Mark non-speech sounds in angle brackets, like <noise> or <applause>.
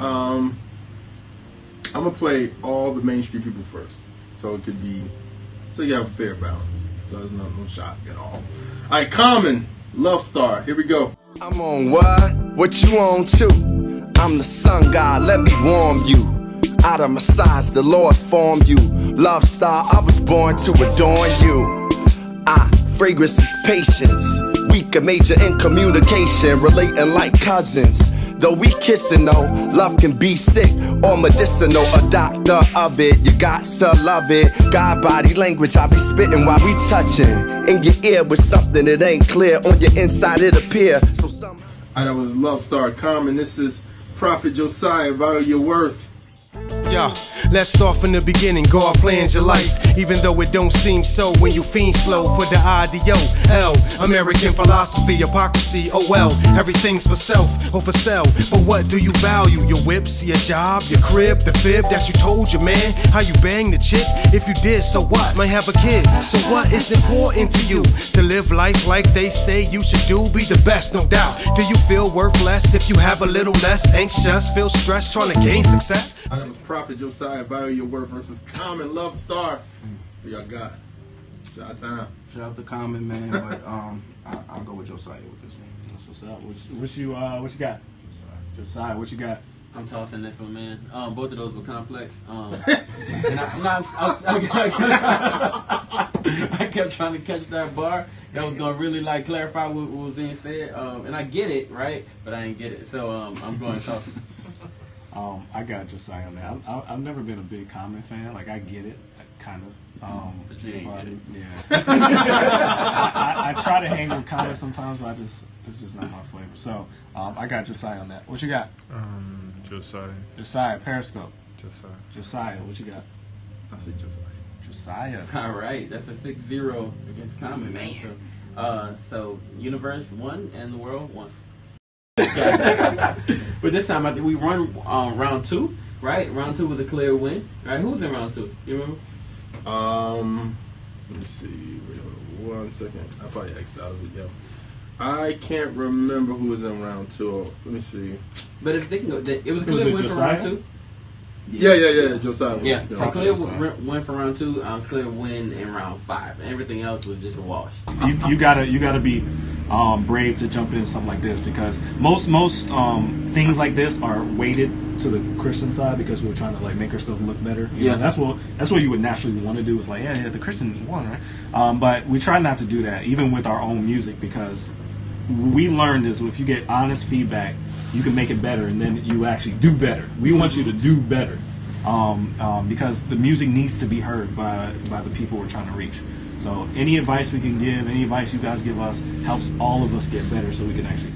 Um, I'm gonna play all the mainstream people first, so it could be so you have a fair balance. So there's no, no shock at all. All right, Common, Love Star. Here we go. I'm on what? What you on too? I'm the sun god, let me warm you. Out of size, the Lord formed you. Love star, I was born to adorn you. Ah, fragrance is patience. Weak and major in communication, relating like cousins. Though we kissing though, love can be sick or medicinal. A doctor of it, you got to love it. God body language, I be spitting while we touching. In your ear with something that ain't clear. On your inside it appear. So some. All right, that was Love Star Common. This is Prafit Josiah. Value your worth. Yo, let's start from the beginning. God plans your life, even though it don't seem so when you fiend slow for the IDO. L, American philosophy, hypocrisy. Oh well, everything's for self or for sale. But what do you value? Your whips, your job, your crib, the fib that you told your man? How you bang the chick? If you did, so what? Might have a kid. So what is important to you? To live life like they say you should do, be the best, no doubt. Do you feel worthless if you have a little less anxious? Feel stressed trying to gain success? That was Prafit Josiah. Value your worth versus Common Love Star. What y'all got? Shot time. Shout out to Common Man, but <laughs> um, I, I'll go with Josiah with this one. That's what's up. What, what you uh, what you got? Josiah, what you got? I'm tossing this one, man. Um, both of those were complex. Um, <laughs> and I, not, I, I, <laughs> I, kept trying to catch that bar that was gonna really like clarify what, what was being said. Um, and I get it, right? But I didn't get it. So um, I'm going to toss. Um, I got Josiah on that. I, I, I've never been a big Common fan. Like I get it, kind of. Um, But you ain't but, get it. Yeah. <laughs> I, I, I try to hang with Common sometimes, but I just it's just not my flavor. So um, I got Josiah on that. What you got? Um, Josiah. Josiah Periscope. Josiah. Josiah, what you got? I say Josiah. Josiah. <laughs> All right, that's a 6-0 against Common, man. So, uh, so universe one and the world one. <laughs> but this time I think we run um, round two, right? Round two with a clear win. right? who was in round two? You remember? Um, let me see. One second. I probably X'd out of it. Yeah. I can't remember who was in round two. Let me see. But if they can go, it was a Was clear it win for round two. Yeah, yeah, yeah. Josiah. was- Yeah, yeah. so clear Josiah. win win for round two. Um, clear win in round five. Everything else was just a wash. you, you gotta you gotta be um, brave to jump in something like this because most most um, things like this are weighted to the Christian side because we're trying to like make ourselves look better. You know, Yeah. that's what that's what you would naturally want to do. Is like yeah, yeah, the Christian won, right? Um, but we try not to do that even with our own music because we learned is if you get honest feedback, you can make it better, and then you actually do better. We want you to do better. Um, um, because the music needs to be heard by by the people we're trying to reach. So any advice we can give, any advice you guys give us, helps all of us get better, so we can actually.